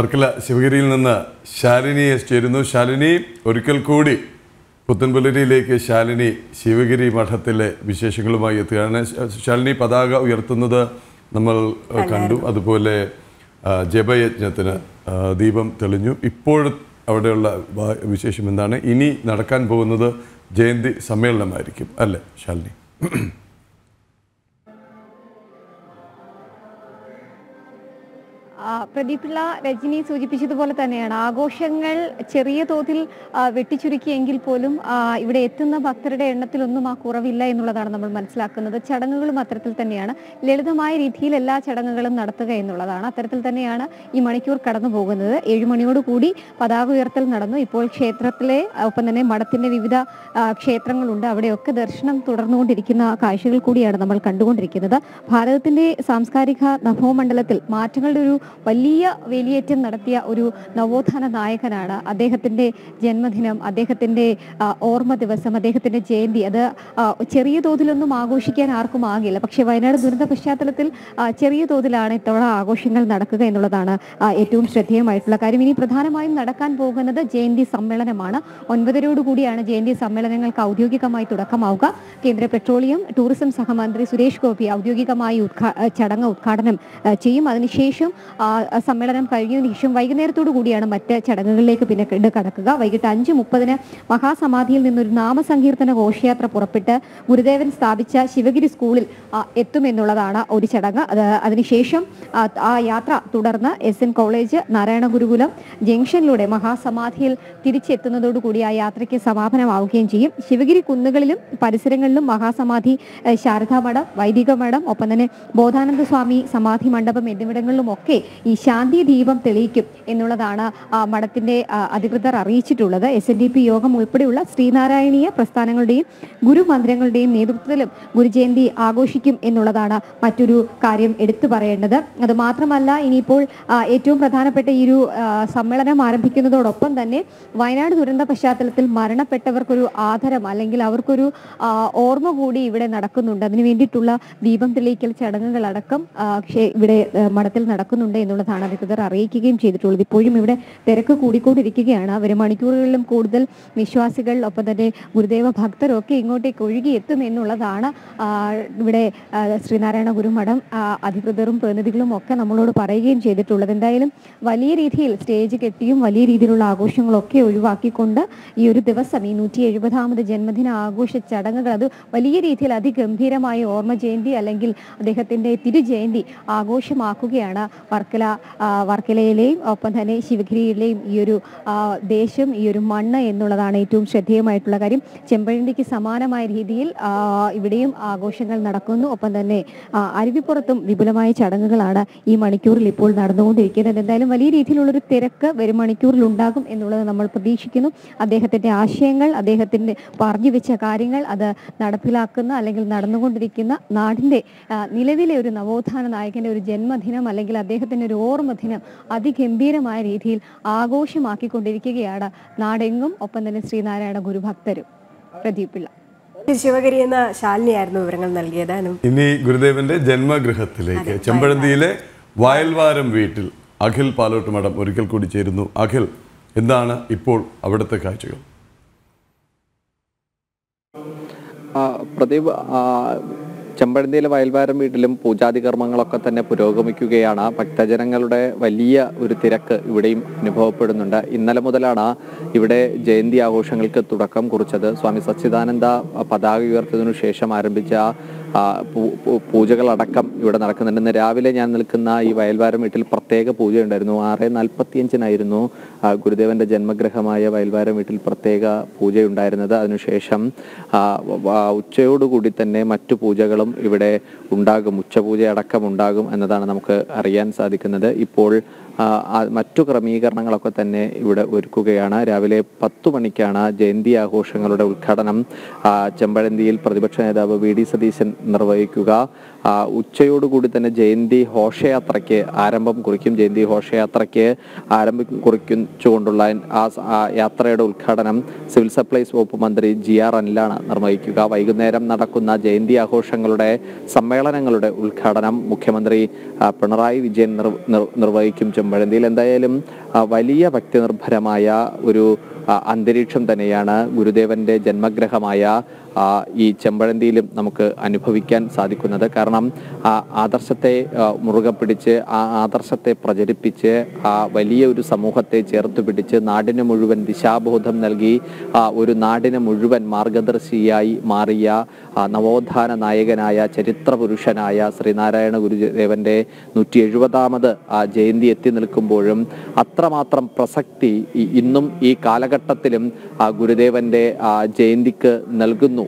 വർക്കല ശിവഗിരിയിൽ നിന്ന് ശാലിനിയെ ചേരുന്നു ശാലിനി ഒരിക്കൽ കൂടി പുത്തൻപുലരിയിലേക്ക് ശാലിനി ശിവഗിരി മഠത്തിലെ വിശേഷങ്ങളുമായി എത്തുകയാണ്. ശാലിനി പതാക ഉയർത്തുന്നത് നമ്മൾ കണ്ടു. അതുപോലെ ജപയജ്ഞത്തിന് ദീപം തെളിഞ്ഞു. ഇപ്പോൾ അവിടെയുള്ള വിശേഷം എന്താണ്? ഇനി നടക്കാൻ പോകുന്നത് ജയന്തി സമ്മേളനമായിരിക്കും. അല്ലേ ശാലിനി? ആ, രജനി സൂചിപ്പിച്ചതുപോലെ തന്നെയാണ്. ആഘോഷങ്ങൾ ചെറിയ തോതിൽ വെട്ടിച്ചുരുക്കിയെങ്കിൽ പോലും ഇവിടെ എത്തുന്ന ഭക്തരുടെ എണ്ണത്തിലൊന്നും ആ കുറവില്ല എന്നുള്ളതാണ് നമ്മൾ മനസ്സിലാക്കുന്നത്. ചടങ്ങുകളും അത്തരത്തിൽ തന്നെയാണ്. ലളിതമായ രീതിയിൽ എല്ലാ ചടങ്ങുകളും നടത്തുക എന്നുള്ളതാണ്. അത്തരത്തിൽ തന്നെയാണ് ഈ മണിക്കൂർ കടന്നു പോകുന്നത്. ഏഴുമണിയോടുകൂടി മണിയോടുകൂടി പതാക ഉയർത്തൽ നടന്നു. ഇപ്പോൾ ക്ഷേത്രത്തിലെ ഒപ്പം തന്നെ മഠത്തിന്റെ വിവിധ ക്ഷേത്രങ്ങളുണ്ട്. അവിടെയൊക്കെ ദർശനം തുടർന്നുകൊണ്ടിരിക്കുന്ന കാഴ്ചകൾ കൂടിയാണ് നമ്മൾ കണ്ടുകൊണ്ടിരിക്കുന്നത്. ഭാരതത്തിന്റെ സാംസ്കാരിക നഭോമണ്ഡലത്തിൽ മാറ്റങ്ങളുടെ ഒരു വലിയ വേലിയേറ്റം നടത്തിയ ഒരു നവോത്ഥാന നായകനാണ് അദ്ദേഹത്തിന്റെ ജന്മദിനം അദ്ദേഹത്തിന്റെ ഓർമ്മ ദിവസം അദ്ദേഹത്തിന്റെ ജയന്തി. അത് ചെറിയ തോതിലൊന്നും ആഘോഷിക്കാൻ ആർക്കും ആകില്ല. പക്ഷേ വയനാട് ദുരന്ത പശ്ചാത്തലത്തിൽ ചെറിയ തോതിലാണ് ഇത്തവണ ആഘോഷങ്ങൾ നടക്കുക എന്നുള്ളതാണ് ഏറ്റവും ശ്രദ്ധേയമായിട്ടുള്ള കാര്യം. ഇനി പ്രധാനമായും നടക്കാൻ പോകുന്നത് ജയന്തി സമ്മേളനമാണ്. ഒൻപതരോടുകൂടിയാണ് ജയന്തി സമ്മേളനങ്ങൾക്ക് ഔദ്യോഗികമായി തുടക്കമാവുക. കേന്ദ്ര പെട്രോളിയം ടൂറിസം സഹമന്ത്രി സുരേഷ് ഗോപി ഔദ്യോഗികമായി ഉദ്ഘാ ചടങ്ങ് ഉദ്ഘാടനം ചെയ്യും. അതിനുശേഷം സമ്മേളനം കഴിഞ്ഞതിന് ശേഷം വൈകുന്നേരത്തോടു കൂടിയാണ് മറ്റ് ചടങ്ങുകളിലേക്ക് പിന്നെ കടക്കുക. വൈകിട്ട് അഞ്ച് മുപ്പതിന് മഹാസമാധിയിൽ നിന്നൊരു നാമസങ്കീർത്തന ഘോഷയാത്ര പുറപ്പെട്ട് ഗുരുദേവൻ സ്ഥാപിച്ച ശിവഗിരി സ്കൂളിൽ എത്തുമെന്നുള്ളതാണ് ഒരു ചടങ്ങ്. അത് അതിനുശേഷം ആ, യാത്ര തുടർന്ന് S N college Narayana Gurukulam ജംഗ്ഷനിലൂടെ മഹാസമാധിയിൽ തിരിച്ചെത്തുന്നതോടുകൂടി ആ യാത്രയ്ക്ക് സമാപനമാവുകയും ചെയ്യും. ശിവഗിരി കുന്നുകളിലും പരിസരങ്ങളിലും മഹാസമാധി ശാരദാ മഠം വൈദിക മഠം ഒപ്പം തന്നെ ബോധാനന്ദ സ്വാമി സമാധി മണ്ഡപം എന്നിവിടങ്ങളിലും ഒക്കെ ഈ ശാന്തി ദീപം തെളിയിക്കും എന്നുള്ളതാണ് മഠത്തിന്റെ അധികൃതർ അറിയിച്ചിട്ടുള്ളത്. എസ് എൻ ഡി പി യോഗം ഉൾപ്പെടെയുള്ള ശ്രീനാരായണീയ പ്രസ്ഥാനങ്ങളുടെയും ഗുരുമന്ദിരങ്ങളുടെയും നേതൃത്വത്തിലും ഗുരുജയന്തി ആഘോഷിക്കും എന്നുള്ളതാണ് മറ്റൊരു കാര്യം എടുത്തു പറയേണ്ടത്. അത് മാത്രമല്ല ഇനിയിപ്പോൾ ഏറ്റവും പ്രധാനപ്പെട്ട ഈ ഒരു സമ്മേളനം ആരംഭിക്കുന്നതോടൊപ്പം തന്നെ വയനാട് ദുരന്ത പശ്ചാത്തലത്തിൽ മരണപ്പെട്ടവർക്കൊരു ആദരം അല്ലെങ്കിൽ അവർക്കൊരു ഓർമ്മ കൂടി ഇവിടെ നടക്കുന്നുണ്ട്. അതിനു വേണ്ടിയിട്ടുള്ള ദീപം തെളിയിക്കൽ ചടങ്ങുകളടക്കം ഇവിടെ മഠത്തിൽ നടക്കുന്നുണ്ട് എന്നുള്ളതാണ് അധികൃതർ അറിയിക്കുകയും ചെയ്തിട്ടുള്ളത്. ഇപ്പോഴും ഇവിടെ തിരക്ക് കൂടിക്കൊണ്ടിരിക്കുകയാണ്. വരും മണിക്കൂറുകളിലും കൂടുതൽ വിശ്വാസികൾ ഒപ്പം തന്നെ ഗുരുദേവ ഭക്തരൊക്കെ ഇങ്ങോട്ടേക്ക് ഒഴുകി എത്തും എന്നുള്ളതാണ് ഇവിടെ ശ്രീനാരായണ ഗുരുമഠം അധികൃതരും പ്രതിനിധികളും ഒക്കെ നമ്മളോട് പറയുകയും ചെയ്തിട്ടുള്ളത്. എന്തായാലും വലിയ രീതിയിൽ സ്റ്റേജ് കെട്ടിയും വലിയ രീതിയിലുള്ള ആഘോഷങ്ങളൊക്കെ ഒഴിവാക്കിക്കൊണ്ട് ഈ ഒരു ദിവസം ഈ നൂറ്റി എഴുപതാമത് ജന്മദിന ആഘോഷ ചടങ്ങുകൾ അത് വലിയ രീതിയിൽ അതിഗംഭീരമായ ഓർമ്മ ജയന്തി അല്ലെങ്കിൽ അദ്ദേഹത്തിന്റെ തിരുജയന്തി ആഘോഷമാക്കുകയാണ് വർക്കല ആ, വർക്കലയിലെയും ഒപ്പം തന്നെ ശിവഗിരിയിലെയും ഈ ഒരു ദേശം ഈ ഒരു മണ്ണ് എന്നുള്ളതാണ് ഏറ്റവും ശ്രദ്ധേയമായിട്ടുള്ള കാര്യം. ചെമ്പഴന്തിക്ക് സമാനമായ രീതിയിൽ ഇവിടെയും ആഘോഷങ്ങൾ നടക്കുന്നു. ഒപ്പം തന്നെ അരുവിപ്പുറത്തും വിപുലമായ ചടങ്ങുകളാണ് ഈ മണിക്കൂറിൽ ഇപ്പോൾ നടന്നുകൊണ്ടിരിക്കുന്നത്. എന്തായാലും വലിയ രീതിയിലുള്ളൊരു തിരക്ക് വരും മണിക്കൂറിൽ ഉണ്ടാകും എന്നുള്ളത് നമ്മൾ പ്രതീക്ഷിക്കുന്നു. അദ്ദേഹത്തിന്റെ ആശയങ്ങൾ അദ്ദേഹത്തിന്റെ പറഞ്ഞു വെച്ച കാര്യങ്ങൾ അത് നടപ്പിലാക്കുന്ന അല്ലെങ്കിൽ നടന്നുകൊണ്ടിരിക്കുന്ന നാടിന്റെ നിലവിലെ ഒരു നവോത്ഥാന നായകന്റെ ഒരു ജന്മദിനം അല്ലെങ്കിൽ അദ്ദേഹത്തിന്റെ ഒരു ഓർമ്മ ദിനം അതിഗംഭീരമായ രീതിയിൽ ആഘോഷമാക്കിക്കൊണ്ടിരിക്കുകയാണ്. നാടെങ്ങും ഒപ്പം തന്നെ ശ്രീനാരായണ ഗുരുഭക്തരും. പ്രദീപ് പിള്ള. ശിവഗിരി എന്ന ശാലിനിയായിരുന്നു വിവരങ്ങൾ നൽകിയത്. ഇനി ഗുരുദേവന്റെ ജന്മഗൃഹത്തിലേക്ക് ചെമ്പഴന്തിയിലെ വയൽവാരം. വീട്ടിൽ അഖിൽ പാലോട്ട് മഠം ഒരിക്കൽ കൂടി ചേരുന്നു. അഖിൽ എന്താണ് ഇപ്പോൾ അവിടുത്തെ കാഴ്ചകൾ? പ്രദീപ് ചെമ്പഴന്തിയിലെ വയൽവാരം വീട്ടിലും പൂജാതി കർമ്മങ്ങളൊക്കെ തന്നെ പുരോഗമിക്കുകയാണ്. ഭക്തജനങ്ങളുടെ വലിയ ഒരു തിരക്ക് ഇവിടെയും അനുഭവപ്പെടുന്നുണ്ട്. ഇന്നലെ മുതലാണ് ഇവിടെ ജയന്തി ആഘോഷങ്ങൾക്ക് തുടക്കം കുറിച്ചത്. സ്വാമി സച്ചിദാനന്ദ പതാക ഉയർത്തതിനു ശേഷം ആരംഭിച്ച പൂജകളടക്കം ഇവിടെ നടക്കുന്നുണ്ട്. ഇന്ന് രാവിലെ ഞാൻ നിൽക്കുന്ന ഈ വയൽവാരം വീട്ടിൽ പ്രത്യേക പൂജയുണ്ടായിരുന്നു. ആറ് നാൽപ്പത്തിയഞ്ചിനായിരുന്നു ഗുരുദേവന്റെ ജന്മഗ്രഹമായ വയൽവാരം വീട്ടിൽ പ്രത്യേക പൂജയുണ്ടായിരുന്നത്. അതിനുശേഷം ഉച്ചയോടുകൂടി തന്നെ മറ്റു പൂജകളും ഇവിടെ ഉണ്ടാകും. ഉച്ചപൂജ അടക്കം ഉണ്ടാകും എന്നതാണ് നമുക്ക് അറിയാൻ സാധിക്കുന്നത്. ഇപ്പോൾ മറ്റു ക്രമീകരണങ്ങളൊക്കെ തന്നെ ഇവിടെ ഒരുക്കുകയാണ്. രാവിലെ പത്തു മണിക്കാണ് ജയന്തി ആഘോഷങ്ങളുടെ ഉദ്ഘാടനം. ചെമ്പഴന്തിയിൽ പ്രതിപക്ഷ നേതാവ് വി ഡി സതീശൻ നിർവഹിക്കുക. ഉച്ചയോടുകൂടി തന്നെ ജയന്തി ഘോഷയാത്രയ്ക്ക് ആരംഭം കുറിക്കും. ജയന്തി ഘോഷയാത്രയ്ക്ക് ആരംഭം കുറിച്ചുകൊണ്ടുള്ള ആ യാത്രയുടെ ഉദ്ഘാടനം സിവിൽ സപ്ലൈസ് വകുപ്പ് മന്ത്രി ജി ആർ അനിലാണ് നിർവഹിക്കുക. വൈകുന്നേരം നടക്കുന്ന ജയന്തി ആഘോഷങ്ങളുടെ സമ്മേളനങ്ങളുടെ ഉദ്ഘാടനം മുഖ്യമന്ത്രി പിണറായി വിജയൻ നിർ- നിർ- നിർവഹിക്കും എന്തായാലും വലിയ ഭക്തിനിർഭരമായ ഒരു അന്തരീക്ഷം തന്നെയാണ് ഗുരുദേവന്റെ ജന്മഗ്രഹമായ ഈ ചെമ്പഴന്തിയിലും നമുക്ക് അനുഭവിക്കാൻ സാധിക്കുന്നത്. കാരണം ആ ആദർശത്തെ മുറുകെ പിടിച്ച് ആ ആദർശത്തെ പ്രചരിപ്പിച്ച് ആ വലിയ ഒരു സമൂഹത്തെ ചേർത്ത് പിടിച്ച് നാടിന് മുഴുവൻ ദിശാബോധം നൽകി ഒരു നാടിന് മുഴുവൻ മാർഗദർശിയായി മാറിയ നവോത്ഥാന നായകനായ ചരിത്ര പുരുഷനായ ശ്രീനാരായണ ഗുരുദേവന്റെ നൂറ്റി എഴുപതാമത് ജയന്തി എത്തി നിൽക്കുമ്പോഴും അത്രമാത്രം പ്രസക്തി ഇന്നും ഈ കാലഘട്ടത്തിലും ആ, ഗുരുദേവന്റെ ആ, ജയന്തിക്ക് നൽകുന്നു.